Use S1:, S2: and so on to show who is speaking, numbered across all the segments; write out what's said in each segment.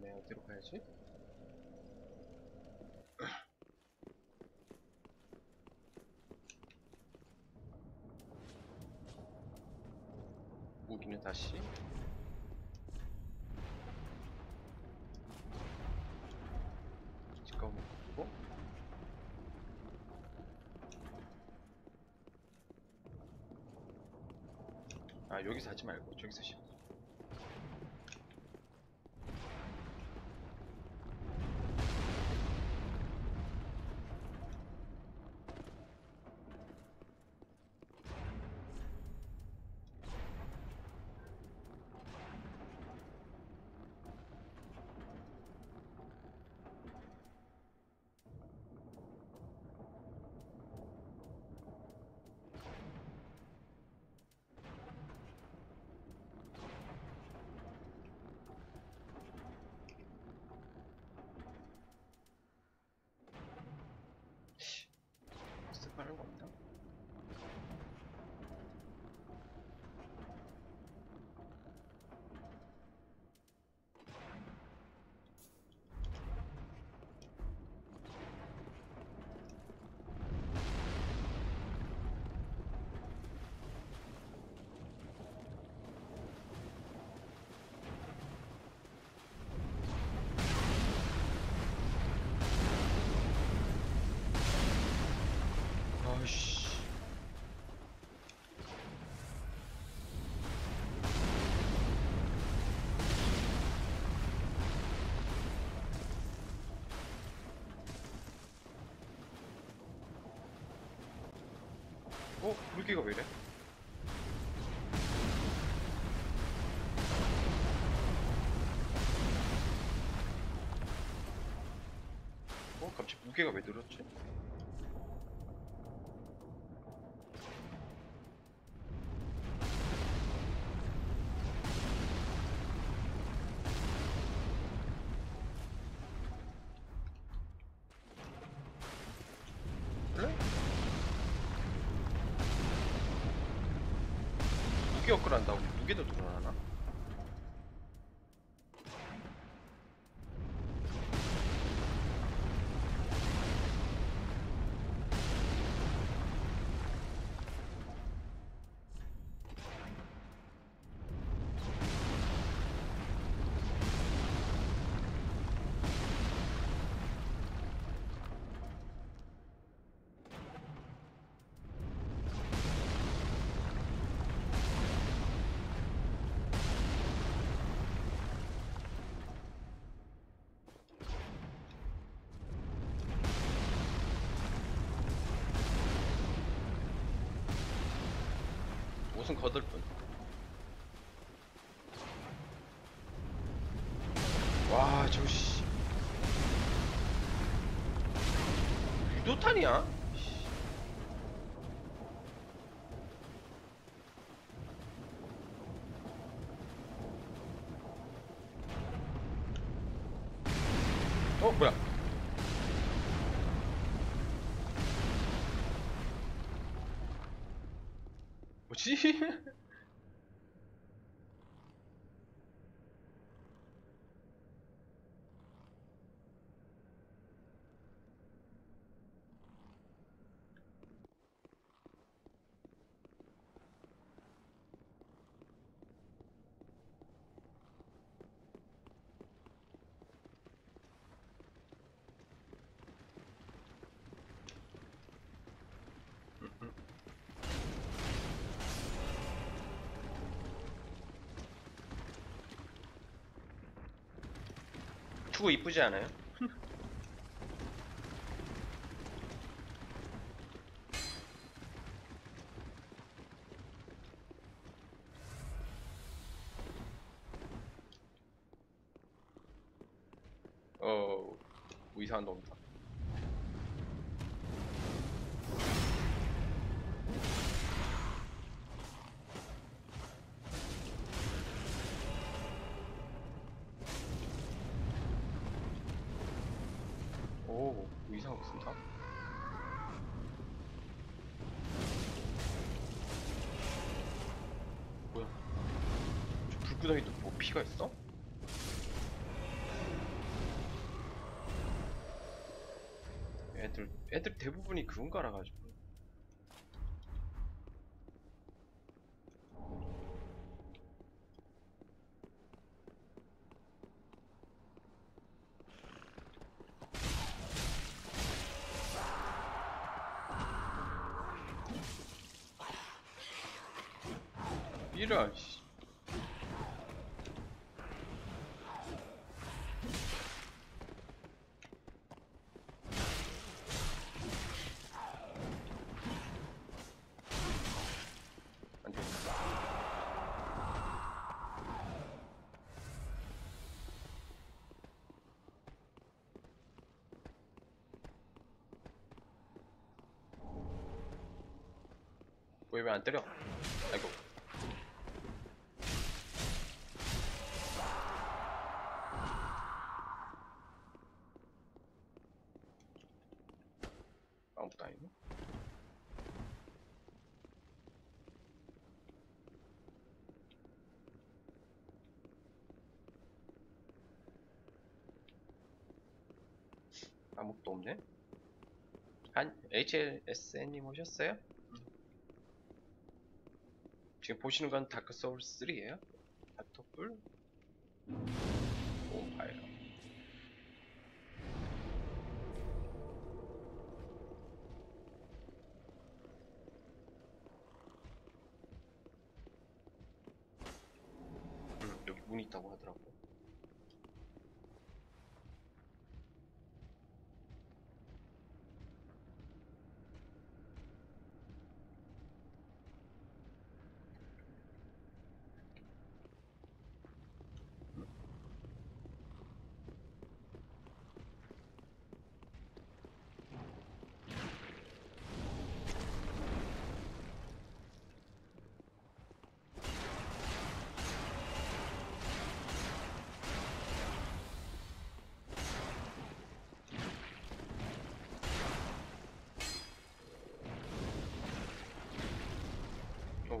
S1: 다음에 어디로 가야지? 무기는 다시? 지금 먹고? 아 여기서 하지 말고 저기서 씹스 어? 물기가 왜 이래? 어? 갑자기 무게가 왜 늘었지? 한다고 옷은 거들 뿐. 와, 저 씨. 유도탄이야? 씨. 어, 뭐야? 뭐 지? 투구 이쁘지 않아요? 어, 뭐 이상한 놈이 구더기도 뭐 피가 있어? 애들 애들 대부분이 그런 거라 가지고. 이런 왜 왜 안 때려? 아이고. 아무것도 아니네. 아무것도 없네. 한 HLSN님 오셨어요? 지금 보시는 건 다크 소울 3예요? 다크풀? 오파이어. 음, 여기 문이 있다고 하더라고.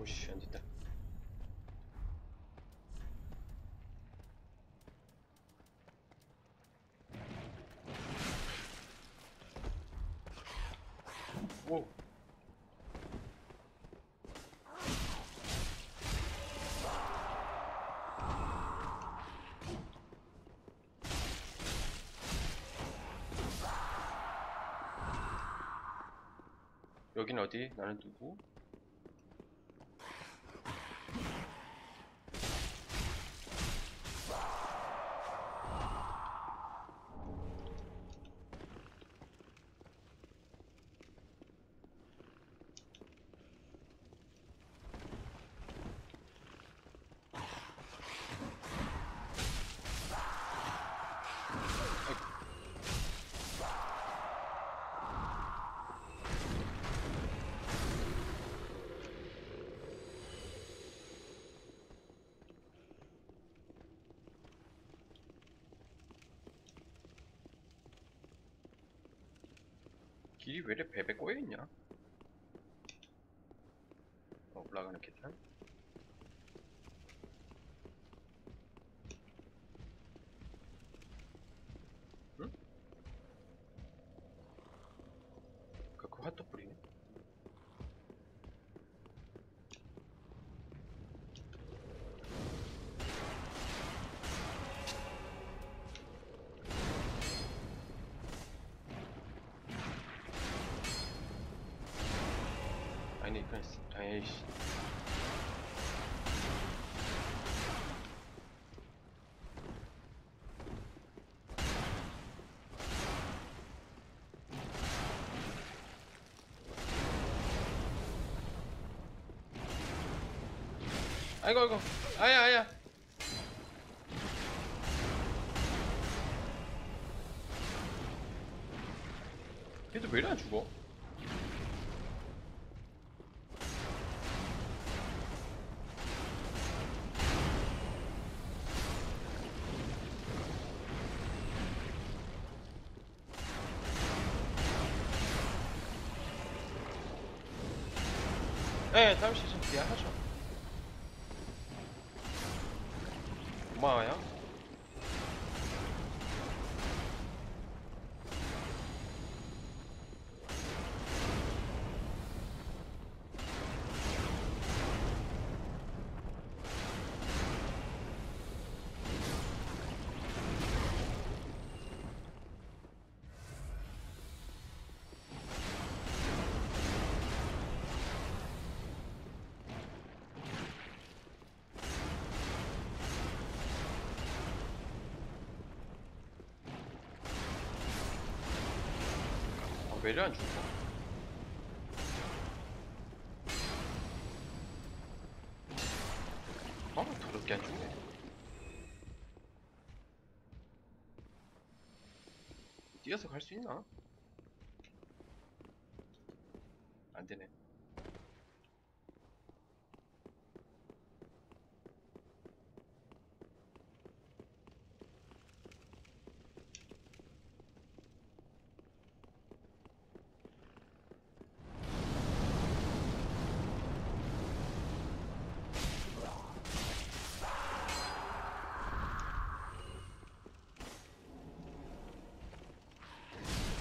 S1: 안 됐다. 오. 여긴 어디? 나는 누구? 왜 이렇게 베베 꼬여있냐? 어, 올라가는 계단? 아이고, 아이고. 아야, 아야. 얘도 왜안 죽어? 네, 다음 시 왜 이래 안 죽어? 어, 더럽게 안 죽네. 뛰어서 갈 수 있나? 안 되네.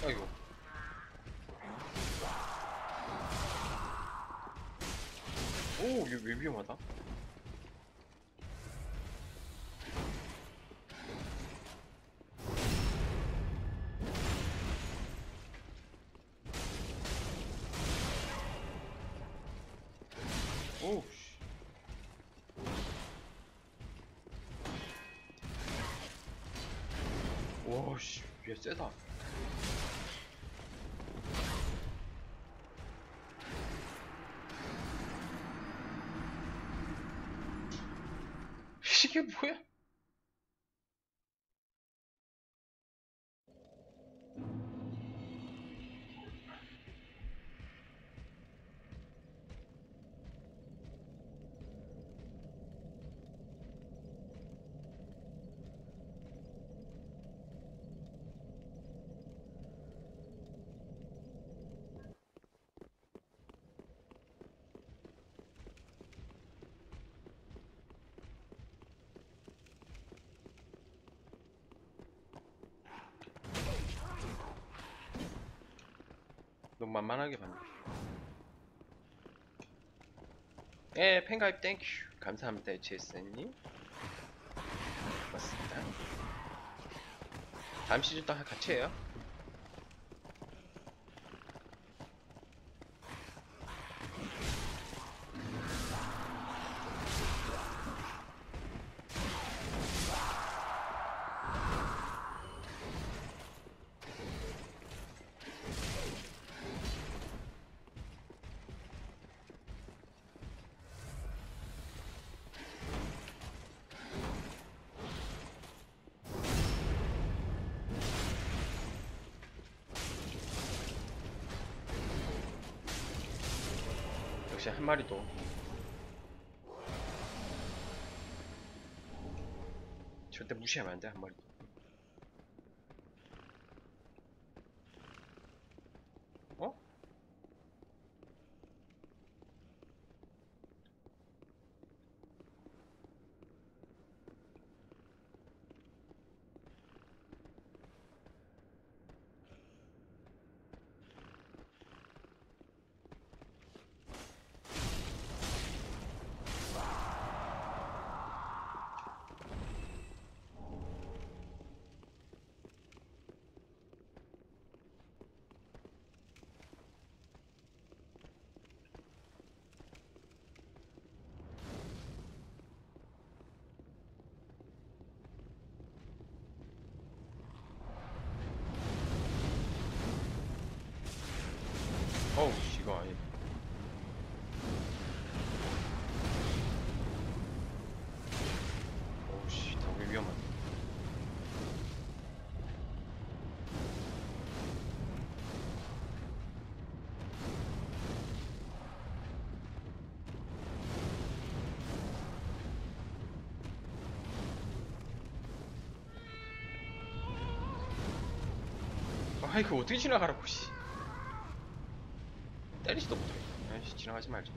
S1: 아이고. 오, 이거 왜 위험하다? 오우, 씨. 와, 씨, 얘 세다. 이게 뭐 너무 만만하게 봤네. 예, 팬가입 땡큐. 감사합니다, HS님. 고맙습니다. 다음 시즌도 같이 해요. 마리도. 절대 무시하면 안 돼, 한 마리도. 어? 어우, 씨, 이거 아니다. 어우, 씨, 너무 위험하다. 아, 이거 어떻게 지나가라고, 씨. 때리지도 못해. 아이씨, 지나가지 말자.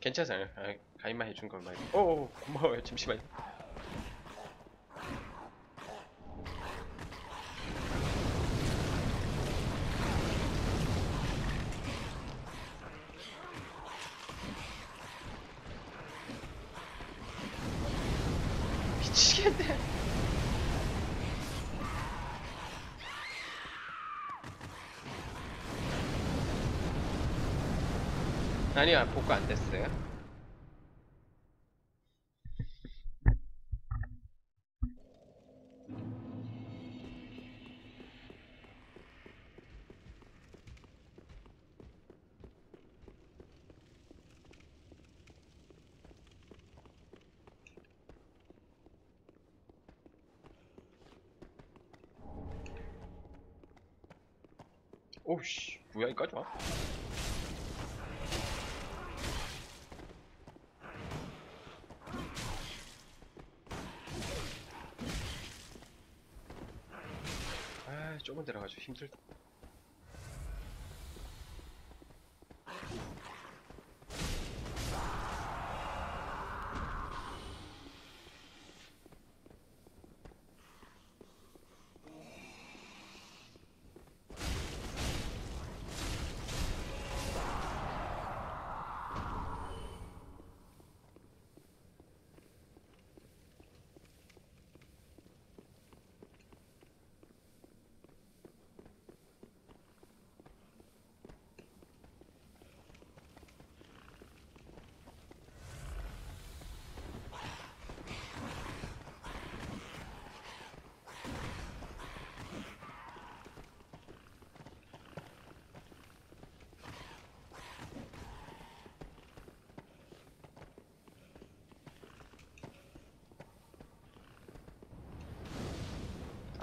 S1: 괜찮아요. 아, 가입만 해준 걸 말이야. 오, 고마워요. 잠시만요. 미치겠네. 아니요, 복구 안 됐어요. 오씨, 뭐야, 이까지 와? 데라가지고 힘들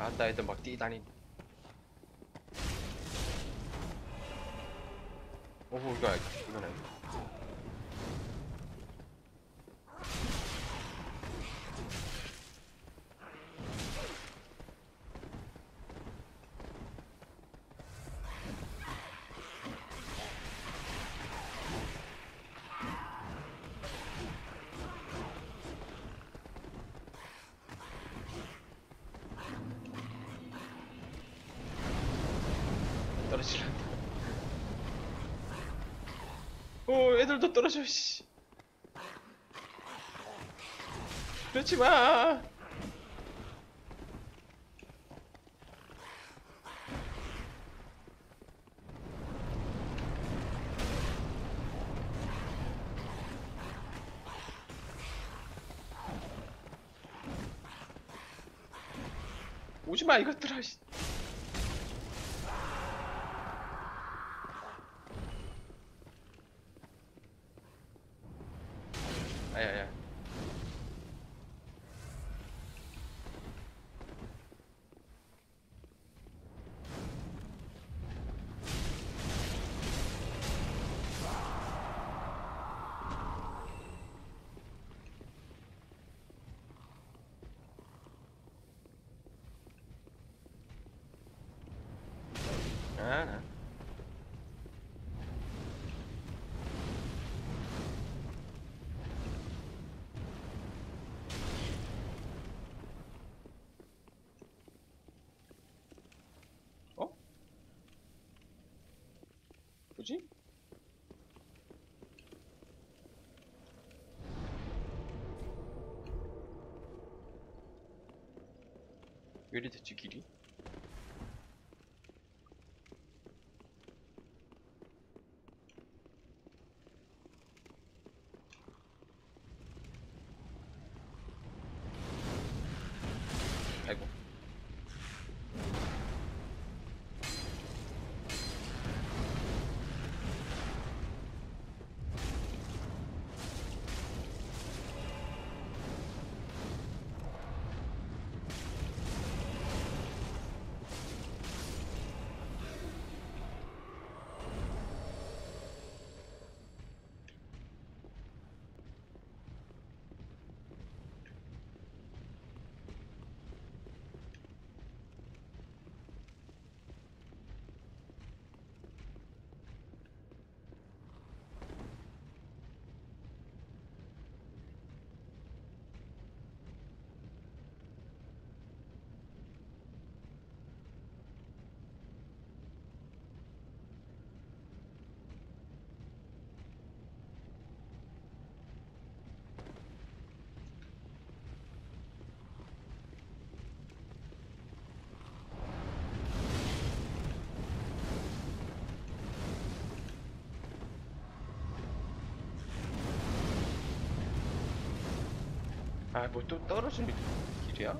S1: 다. 아, 나 애들 막 뛰다니. 오호, 이거, 아니- 이건 아니 떨어지란다. 오, 애들도 떨어져, 씨. 그렇지 마. 오지 마, 이것들아. 씨. 아야야. 아, 나. 어? 뭐지? 왜 이리 됐지 길이? 아이고 아, 뭐 또 떨어지는 길이야?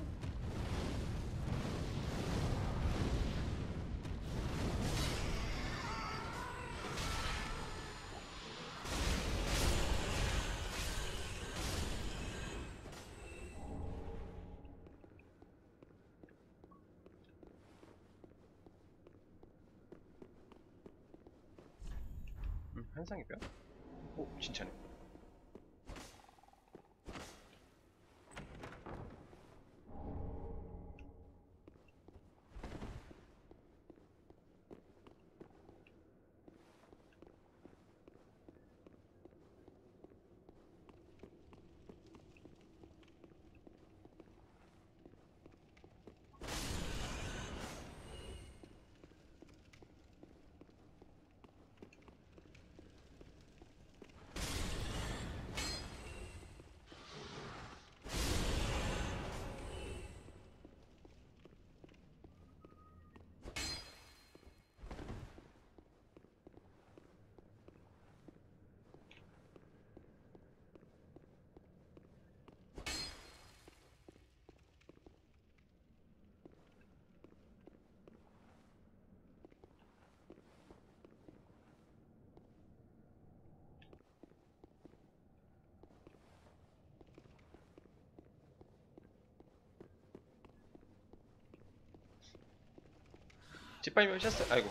S1: 음, 한상의 뼈? 오, 진짜네. 뒷발이 오셨어요. 아이고.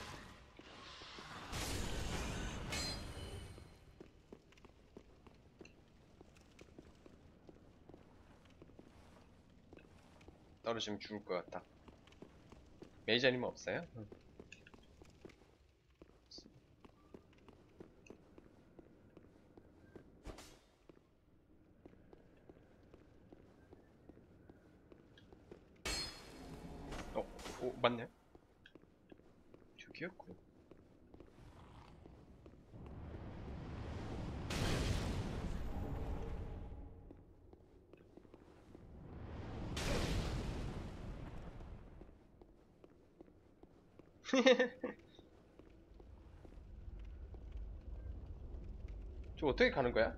S1: 떨어지면 죽을 것 같다. 메이저님 없어요? 응. 어, 오, 맞네. 저기였고. 저 어떻게 가는 거야?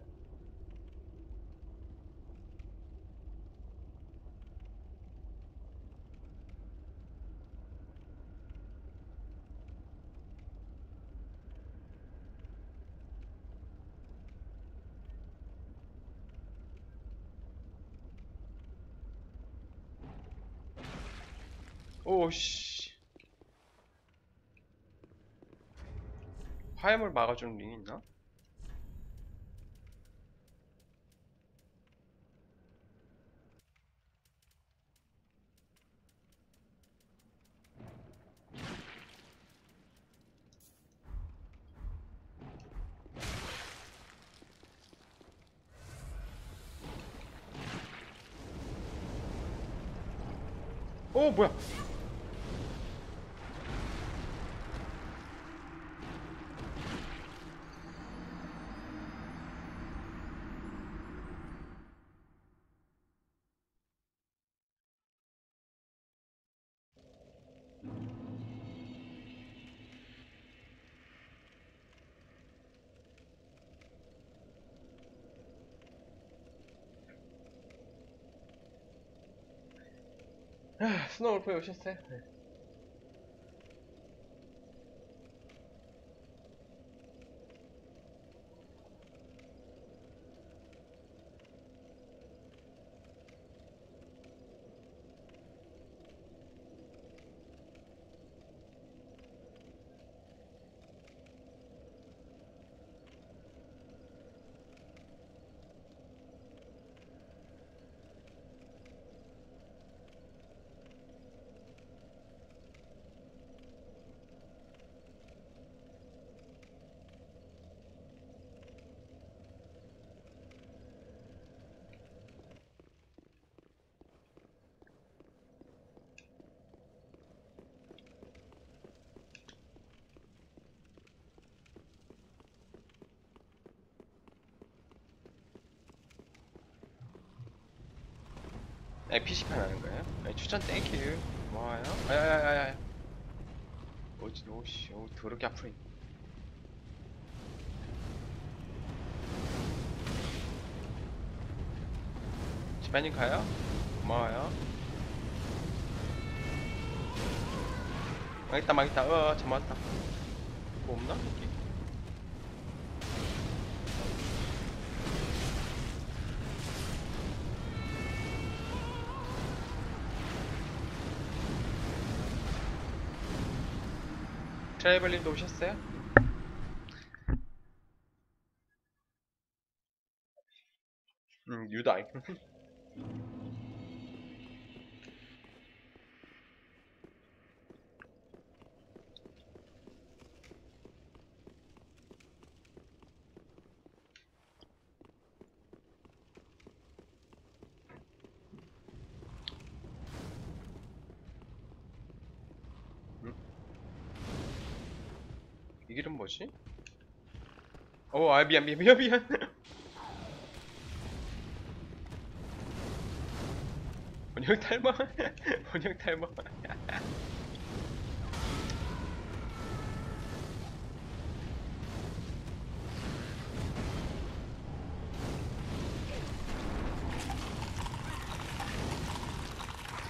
S1: 오씨. 화염을 막아주는 링이 있나? 오 뭐야? 아, 스노우월프에 오셨어요? 네. 네, PC판 하는 거예요? 네, 추천 thank you. 고마워요. 아야야야야. 어지, 오씨, 오, 더럽게 아프네. 지만님 가요? 고마워요. 망했다 망했다 어 잠깐만 뭐 없나? 트라이벌님도 오셨어요? 음 유다이 이길 은 뭐지? 어, 아 미안 미안 미안 미안. 번역 탈모. 번역 탈모.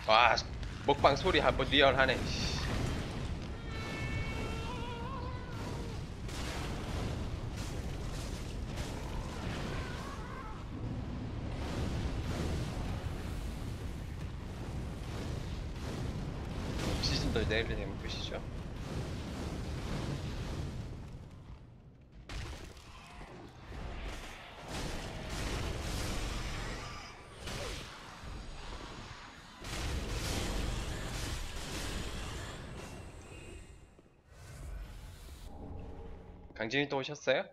S1: 와, 먹방 소리 한번 리얼하네. 강진이 또 오셨어요?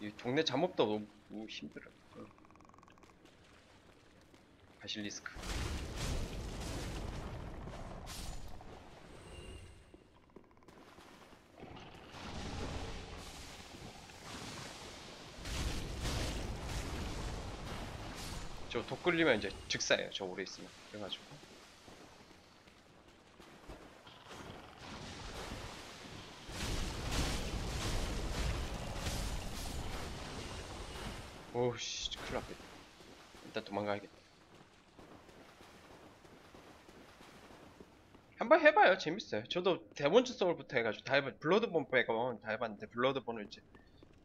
S1: 이 동네 잠업도 너무 힘들어. 응. 바실리스크. 끌리면 이제 즉사예요. 저 오래 있으면. 그래가지고. 오씨, 큰일 났겠다. 일단 도망가야겠다. 한번 해봐요. 재밌어요. 저도 데몬즈 소울부터 해가지고 다 해봤, 블러드본 빼고 다 해봤는데, 블러드본을 이제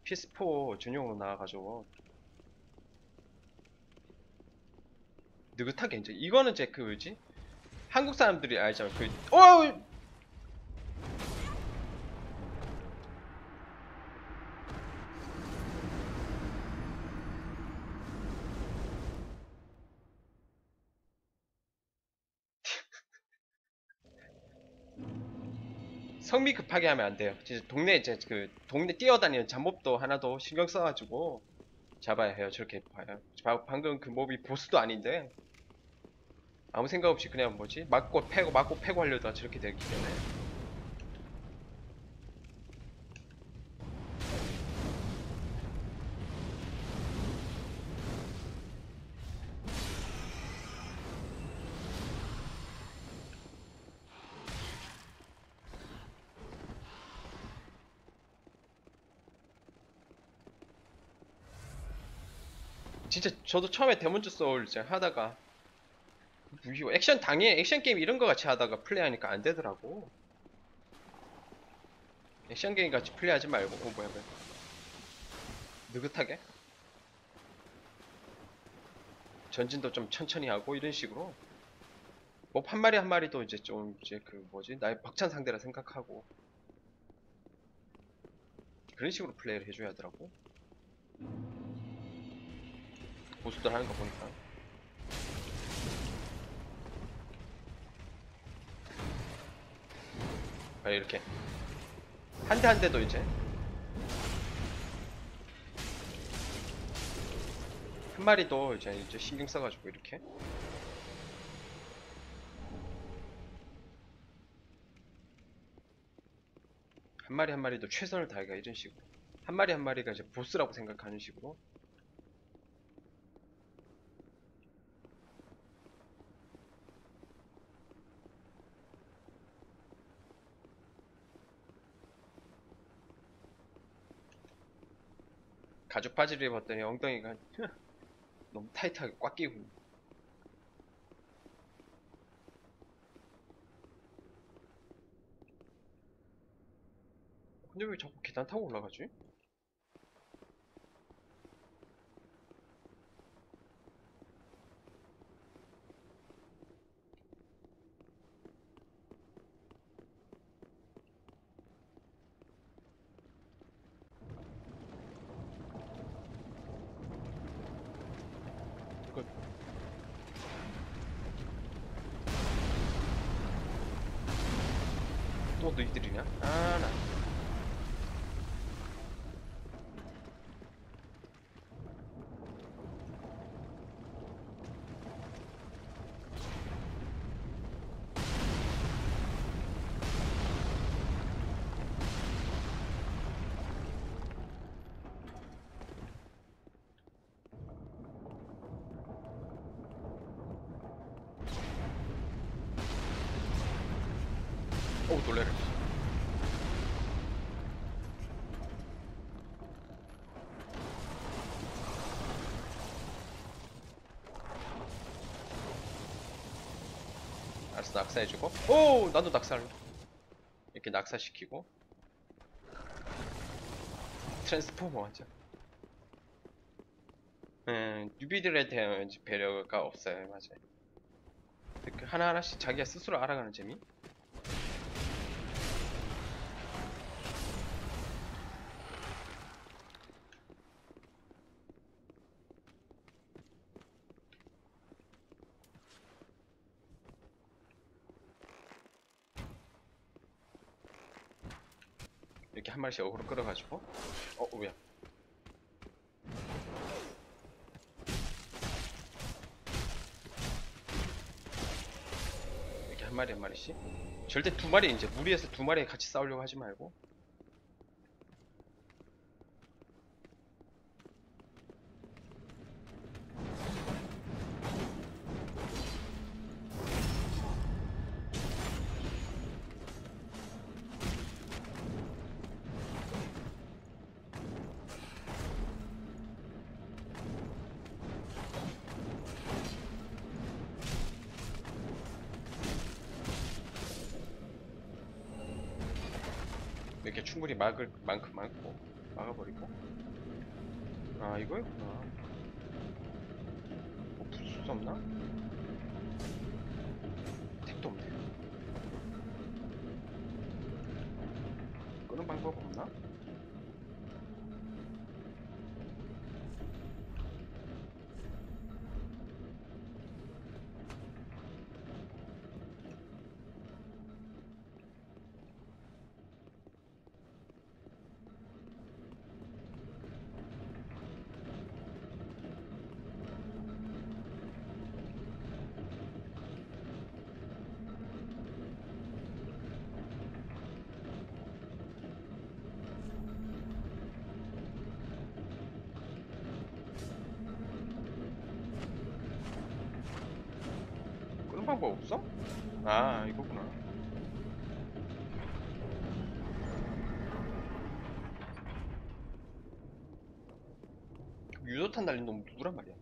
S1: PS4 전용으로 나와가지고. 느긋하게 이제, 이거는 이제 그 뭐지? 한국 사람들이 알잖아. 그, 어! 성미 급하게 하면 안 돼요. 진짜 동네 이제 그 동네 뛰어다니는 잡몹도 하나도 신경 써가지고 잡아야 해요. 저렇게 봐요. 바- 방금 그 몹이 보스도 아닌데 아무 생각 없이 그냥 뭐지 맞고 패고 맞고 패고 하려다가 저렇게 되기 때문에 진짜 저도 처음에 Demon's Souls 이제 하다가 이거 액션 당해 액션 게임 이런 거 같이 하다가 플레이하니까 안 되더라고. 액션 게임 같이 플레이하지 말고 어 뭐야 뭐야. 느긋하게? 전진도 좀 천천히 하고 이런 식으로? 뭐 한 마리 한 마리도 이제 좀 이제 그 뭐지? 나의 벅찬 상대라 생각하고. 그런 식으로 플레이를 해줘야 하더라고. 보수들 하는 거 보니까. 아, 이렇게. 한 대 한 대도 이제. 한 마리도 이제 이제 신경 써가지고 이렇게. 한 마리 한 마리도 최선을 다해가 이런 식으로. 한 마리 한 마리가 이제 보스라고 생각하는 식으로 가죽 바지를 입었더니 엉덩이가 너무 타이트하게 꽉 끼고. 근데 왜 자꾸 계단 타고 올라가지? 이거 또 너희들 낙사해주고. 오! 나도 낙사할래. 이렇게 낙사시키고. 트랜스포머 완전. 음, 뉴비들에 대한 배려가 없어요, 맞아요. 그 하나하나씩 자기가 스스로 알아가는 재미? 마리씩 어그로 끌어가지고. 어 뭐야. 이렇게 한 마리 한 마리씩? 절대 두 마리 이제 무리해서 두 마리 같이 싸우려고 하지 말고 아 이거구나. 유도탄 달린 놈 누구란 말이야?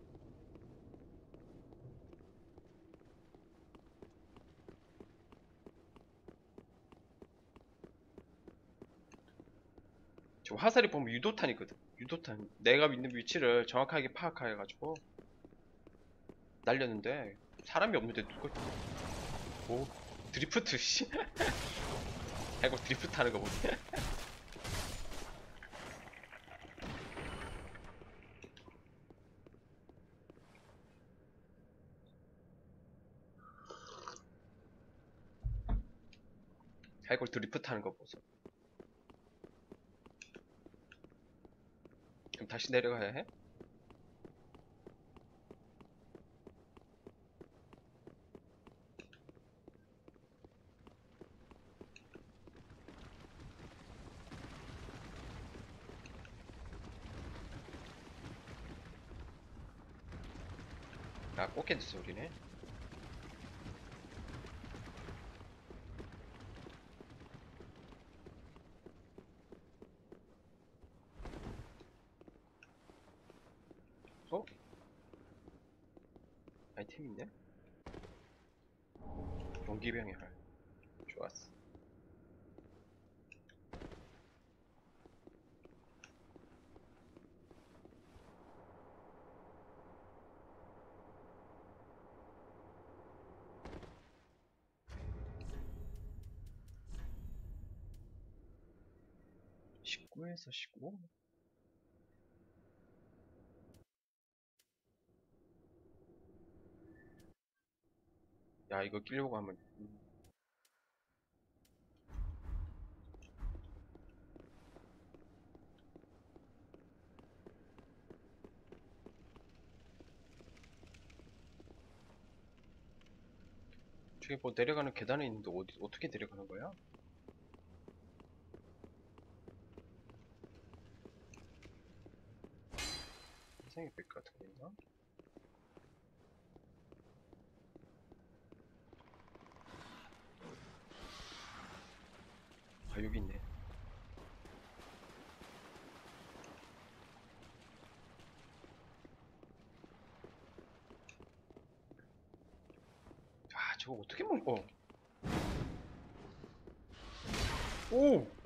S1: 저 화살이 보면 유도탄이거든. 유도탄. 내가 있는 위치를 정확하게 파악해가지고 날렸는데 사람이 없는데 누가 오 드리프트 씨. 아이고 드리프트 하는 거 보네 아이고 드리프트 하는 거 보소. 그럼 다시 내려가야 해? 아, 꽃게드 소리네. 어? 아이템인데? 용기병의 활. 좋았어. (19에서 15) 야 이거 끼려고 하면 음. 저기 뭐 내려가는 계단이 있는데 어디 어떻게 내려가는 거야? 인생의 백 같은 거 있나? 아 여기 있네. 아 저거 어떻게 먹? 어. 오.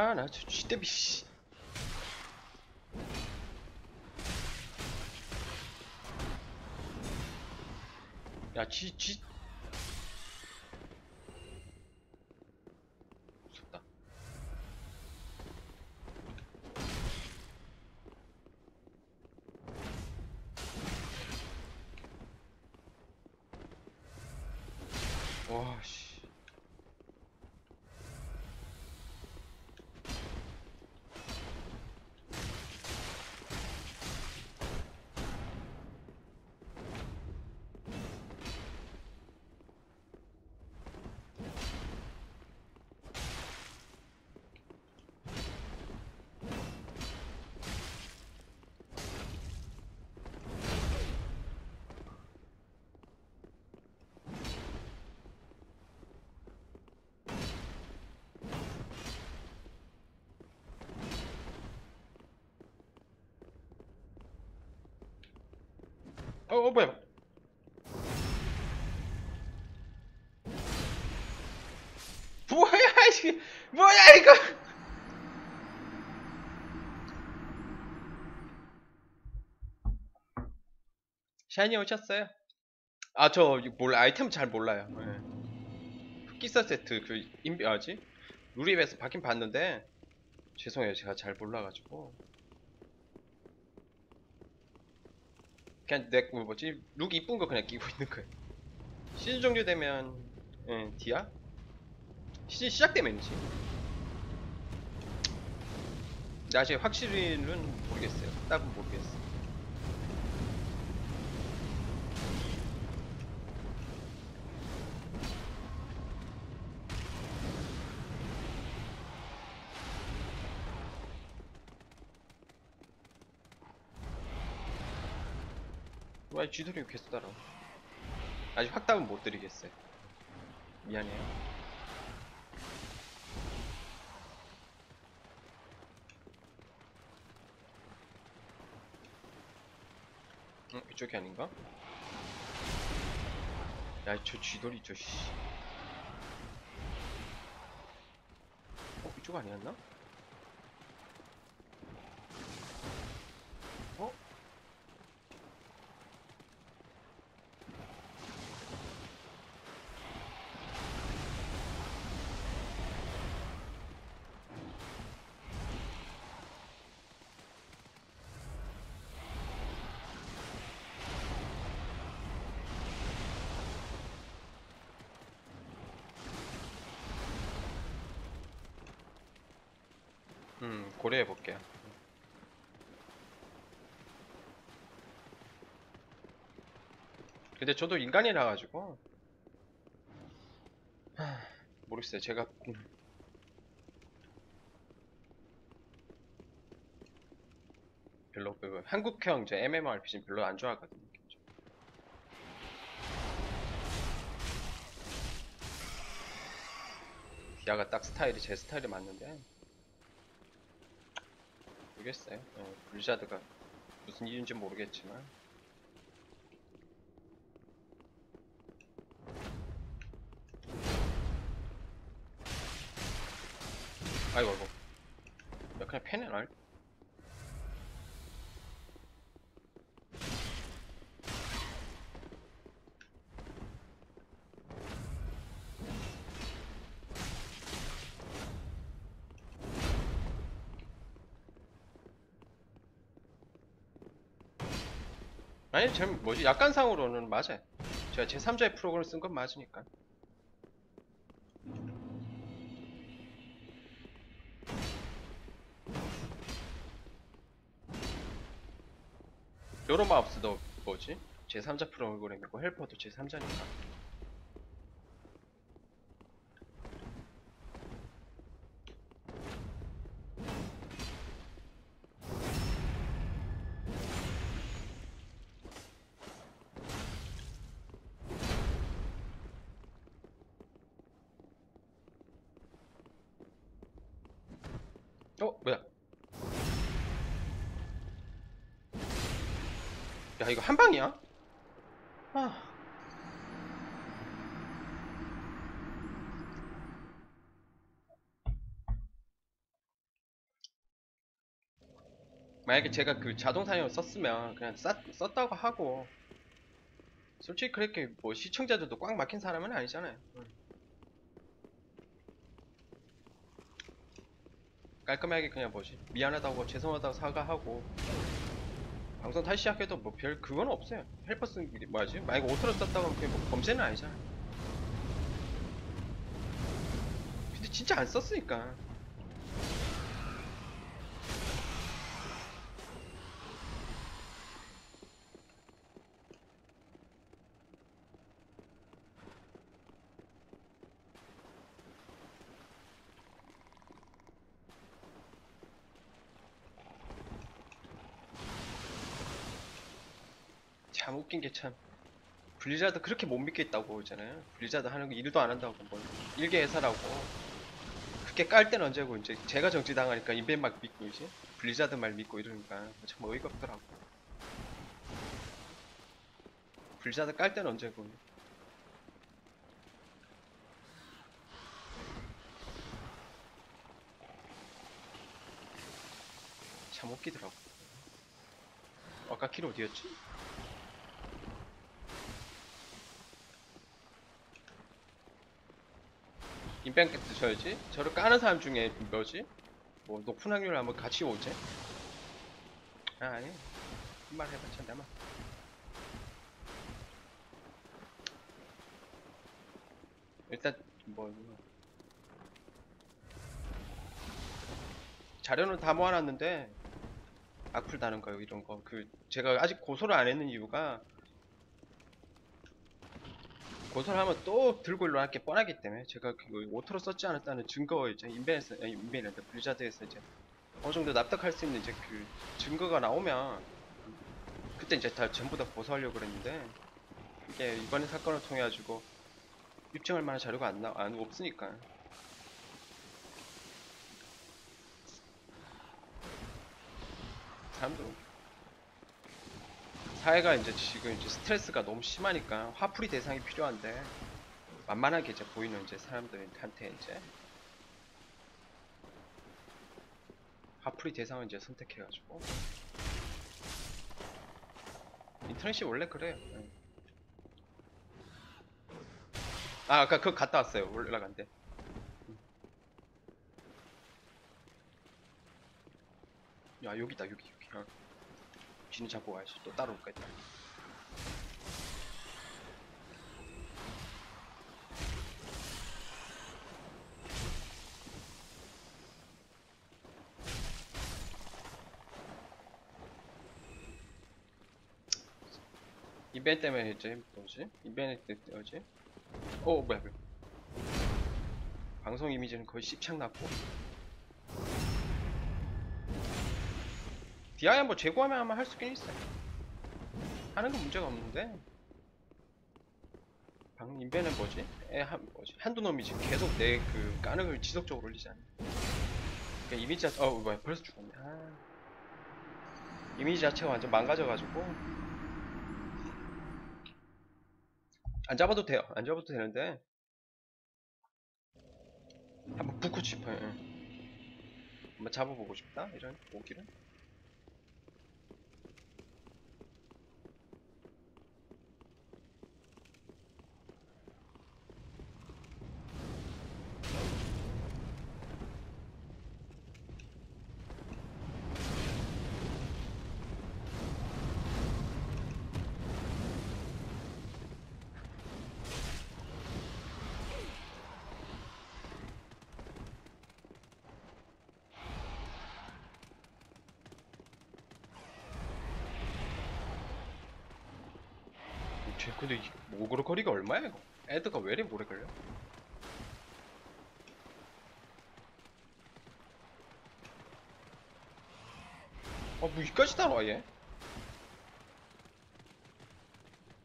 S1: 아, 나 저 쥐대비 씨. 야, 쥐, 쥐. 어, 어, 뭐야? 뭐야, 이게, 뭐야, 이거! 샤이니 오셨어요? 아, 저, 몰라, 아이템 잘 몰라요. 네. 흑기사 세트, 그, 인비, 뭐지? 루리앱에서 받긴 봤는데, 죄송해요, 제가 잘 몰라가지고. 그냥 내, 그 뭐지? 룩 이쁜 거 그냥 끼고 있는 거예요. 시즌 종료되면, 응, 디아? 시즌 시작되면이지. 근데 아직 확실히는 모르겠어요. 답은 모르겠어. 왜 쥐들이 계속 따라와? 아직 확답은 못 드리겠어요. 미안해요. 응, 이쪽이 아닌가? 야, 저 쥐돌이 저 씨. 어, 이쪽 아니었나? 고려해 볼게요. 근데 저도 인간이라 가지고 모르겠어요. 제가 음. 별로 그 한국형 이제 MMORPG 별로 안 좋아하거든요. 야가 딱 스타일이 제 스타일에 맞는데 모르겠어요. 어, 블리자드가 무슨 이유인지 모르겠지만 아이고 아이고 야 그냥 펜에 날 아니 제 뭐지? 약관상으로는 맞아요. 제가 제3자의 프로그램을 쓴 건 맞으니까. 요로마우스도 뭐지? 제3자 프로그램이고 헬퍼도 제3자니까 이거 한 방이야? 아. 만약에 제가 그 자동 사냥을 썼으면 그냥 썼, 썼다고 하고 솔직히 그렇게 뭐 시청자들도 꽉 막힌 사람은 아니잖아요 응. 깔끔하게 그냥 뭐지 미안하다고 죄송하다고 사과하고 방송 다시 시작해도 뭐 별 그건 없어요. helper 쓴게 뭐지? 만약에 auto로 썼다고 하면 그게 뭐 범죄는 아니잖아. 근데 진짜 안 썼으니까 참 웃긴 게 참. 블리자드 그렇게 못 믿겠다고 있잖아요 블리자드 하는 거 일도 안 한다고 뭐. 일개 회사라고. 그렇게 깔 때는 언제고 이제 제가 정지당하니까 인벤 막 믿고 이제. 블리자드 말 믿고 이러니까 참 어이가 없더라고. 블리자드 깔 때는 언제고. 참 웃기더라고. 아까 길 어디였지? 인벤 드셔야지. 저를 까는 사람 중에 뭐지? 뭐 높은 확률로 한번 같이 오지? 아 아니. 한말 해봤자 내만 일단 뭐 자료는 다 모아놨는데 악플 다는 거요 이런 거. 그 제가 아직 고소를 안 했는 이유가 고소를 하면 또 들고 일어날 게 뻔하기 때문에 제가 그 auto로 썼지 않았다는 증거 이제 인벤에서 아니 인벤이란다 블리자드에서 이제 어느 정도 납득할 수 있는 이제 그 증거가 나오면 그때 이제 다 전부 다 고소하려고 그랬는데 이게 이번에 사건을 통해 가지고 입증할 만한 자료가 안 나, 안 없으니까. 사람들 사회가 이제 지금 이제 스트레스가 너무 심하니까 화풀이 대상이 필요한데 만만하게 이제 보이는 이제 사람들한테 이제 화풀이 대상을 이제 선택해가지고 인터넷이 원래 그래요. 예. 아 아까 그거 갔다 왔어요. 올라간대. 야 여기다 여기 여기. 어. 쥐는 잡고 가야지. 또 올까 있다. 이벤트 때문에 이제 뭐지? 이벤트 때 뭐지? 어 뭐야 뭐야 방송 이미지는 거의 씹창 났고 DI 뭐 재고하면 아마 할 수 있긴 있어요 하는 건 문제가 없는데 방 인벤은 뭐지? 에, 한, 뭐지? 한두 놈이 지금 계속 내그걸 지속적으로 올리잖아. 그러니까 이미지 자체, 어, 뭐야, 벌써 죽었네. 아. 이미지 자체가 완전 망가져가지고. 안 잡아도 돼요. 안 잡아도 되는데. 한번 붙고 싶어요. 예. 한번 잡아보고 싶다? 이런 오기를. 쟤 모그로 거리가 얼마야 이거? 애드가 왜 이리 오래 걸려? 아, 뭐 여기까지 따라와 얘?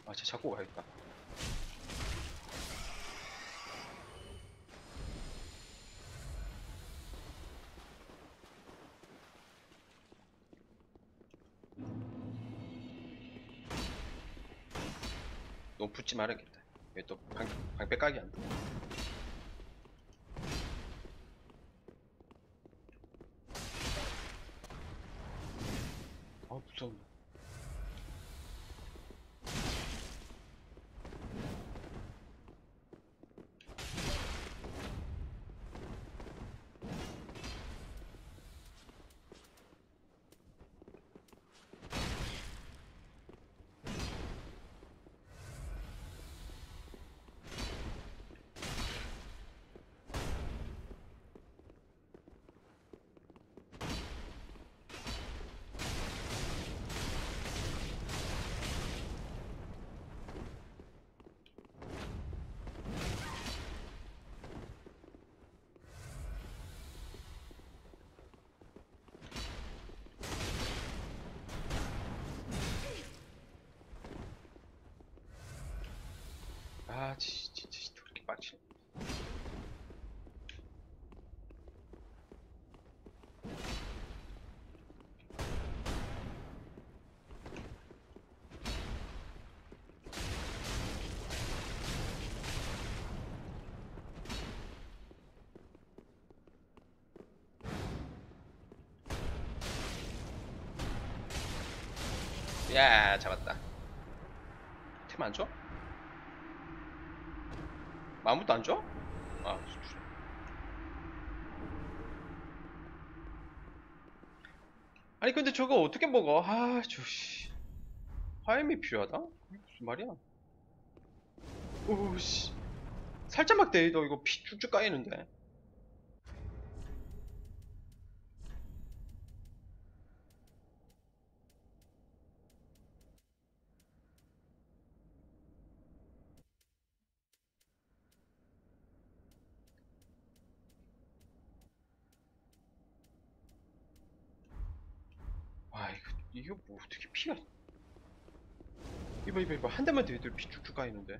S1: 아, 쟤 잡고 가야겠다. 붙지 말아야겠다. 얘또 방, 방패 까기 안 돼. 아, 무서워. 아, 지- 진짜 또 이렇게 빡치네. 야, 잡았다. 템 안 줘? 아무도 안 줘? 아, 주- 아니 근데 저거 어떻게 먹어? 아, 저씨 화염이 필요하다? 무슨 말이야? 오씨 살짝만 때리도 이거 피 쭉쭉 까이는데 와 이거 이거 뭐 어떻게 피가 이봐 이봐 이봐. 한 대만 때려도 피 쭉쭉 까이는데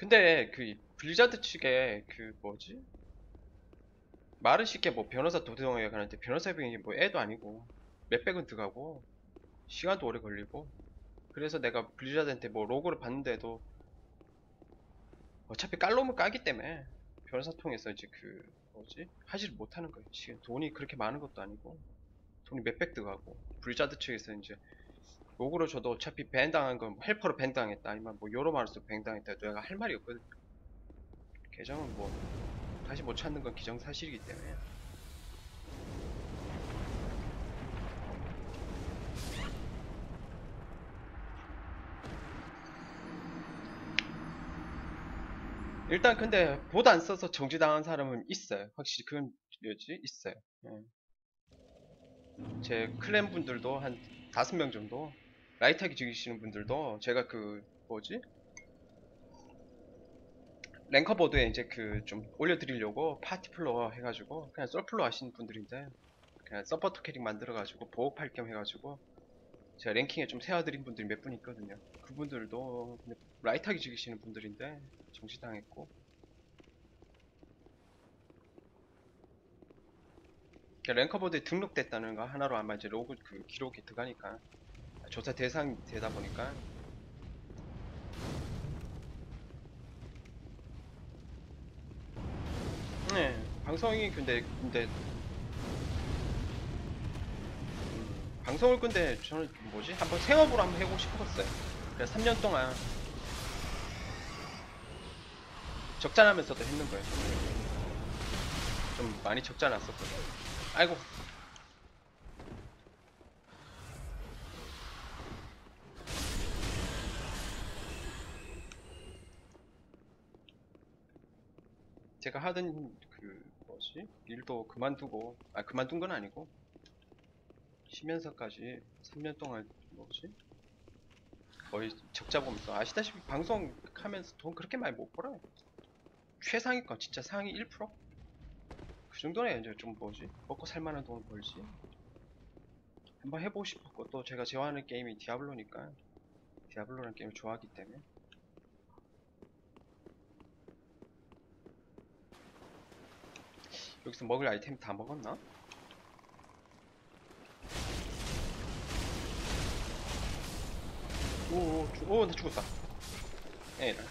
S1: 근데 그 블리자드 측에 그 뭐지? 말은 쉽게 뭐 변호사 도대동에 가는데 변호사 비용이 뭐 애도 아니고 몇백은 들어가고 시간도 오래 걸리고 그래서 내가 블리자드한테 뭐 로고를 받는데도 어차피 깔로면 까기 때문에 변호사 통해서 이제 그 뭐지 하지를 못하는 거예요. 지금 돈이 그렇게 많은 것도 아니고 돈이 몇백 들어가고 불자드 측에서 이제 욕으로 저도 어차피 밴 당한 건 헬퍼로 밴 당했다 아니면 뭐 여러 말로서 밴 당했다 해도 내가 할 말이 없거든요. 계정은 뭐 다시 못 찾는 건 기정사실이기 때문에 일단 근데 보드 안 써서 정지당한 사람은 있어요. 확실히 그건 뭐지? 있어요. 예. 제 clan 분들도 한 다섯 명 정도 light하게 즐기시는 분들도 제가 그 뭐지? ranker board에 이제 그 좀 올려드리려고 파티 플레이 해가지고 그냥 솔플로 하시는 분들인데 그냥 서포터 캐릭 만들어가지고 보호할 겸 해가지고 제가 랭킹에 좀 세워드린 분들이 몇 분 있거든요. 그분들도 light하게 즐기시는 분들인데 정지당했고 그러니까 랭커보드에 등록됐다는 거 하나로 아마 이제 로그 그 기록이 들어가니까 조사 대상이 되다 보니까. 네 방송이 근데 근데 음, 방송을 근데 저는 뭐지? 한번 생업으로 한번 해보고 싶었어요. 그래서 3년 동안 적잖하면서도 했는 거예요. 좀 많이 적잖았었거든요. 아이고 하던 그 뭐지? 일도 그만두고 아 그만둔 건 아니고 쉬면서까지 3년 동안 뭐지? 거의 적자 보면서 아시다시피 방송 하면서 돈 그렇게 많이 못 벌어요. 최상위권 진짜 상위 1%? 그 정도는 이제 좀 뭐지? 먹고 살만한 돈을 벌지? 한번 해보고 싶었고 또 제가 좋아하는 게임이 디아블로니까 디아블로라는 게임을 좋아하기 때문에 여기서 먹을 아이템 다 먹었나? 오오 오, 나 죽었다 에이라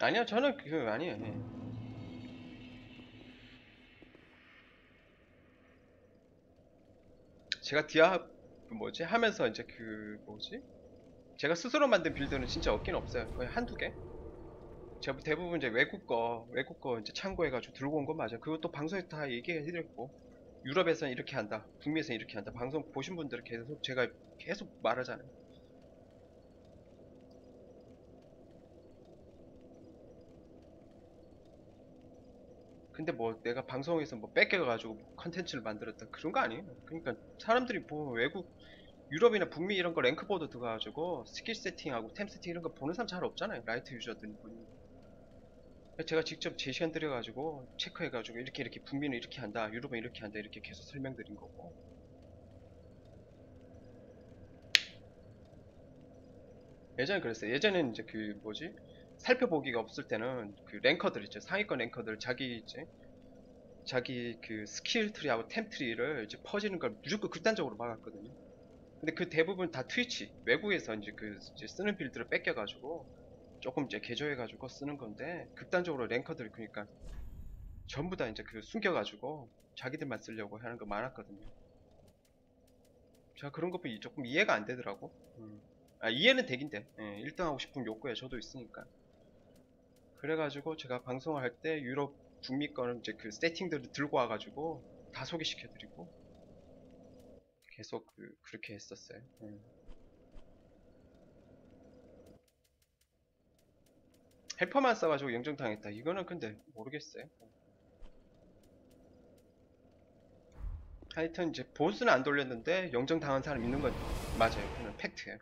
S1: 아니요 저는 그 아니에요 예. 제가 디아 그 뭐지? 하면서 이제 그 뭐지? 제가 스스로 만든 빌드는 진짜 없긴 없어요. 거의 한두 개? 제가 대부분 이제 외국 거 외국 거 이제 참고해가지고 들고 온 건 맞아요. 그것도 방송에서 다 얘기해드렸고 유럽에서는 이렇게 한다 북미에서는 이렇게 한다 방송 보신 분들은 계속 제가 계속 말하잖아요 근데 뭐 내가 방송에서 뭐 뺏겨가지고 뭐 컨텐츠를 만들었다 그런 거 아니에요? 그러니까 사람들이 보면 외국 유럽이나 북미 이런 거 rank board 들어가가지고 스킬 세팅하고 템 세팅 이런 거 보는 사람 잘 없잖아요 light user들 보니 제가 직접 제 시간 들여가지고 체크해가지고 이렇게 이렇게 북미는 이렇게 한다 유럽은 이렇게 한다 이렇게 계속 설명드린 거고. 예전에 그랬어요. 예전에는 이제 그 뭐지 살펴보기가 없을 때는 그 ranker들 있죠 상위권 ranker들 자기 이제 자기 그 skill tree하고 템 tree를 이제 퍼지는 걸 무조건 극단적으로 막았거든요 근데 그 대부분 다 트위치 외국에서 이제 그 이제 쓰는 빌드를 뺏겨가지고 조금 이제 개조해가지고 쓰는 건데 극단적으로 랭커들 그러니까 전부 다 이제 그 숨겨가지고 자기들만 쓰려고 하는 거 많았거든요. 제가 그런 거 보면 조금 이해가 안 되더라고. 음. 아 이해는 되긴 돼. 예, 1등 하고 싶은 욕구에 저도 있으니까. 그래가지고 제가 방송을 할 때 유럽 북미 거는 이제 그 세팅들을 들고 와가지고 다 소개시켜드리고 계속 그, 그렇게 했었어요. 음. 헬퍼만 써가지고 영정당했다. 이거는 근데 모르겠어요. 하여튼 이제 보스는 안 돌렸는데 영정당한 사람 있는 건 맞아요. 그건 팩트예요.